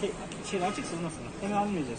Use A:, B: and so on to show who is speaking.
A: şey, şeyler çıksa nasıl? Hemen almayacağız.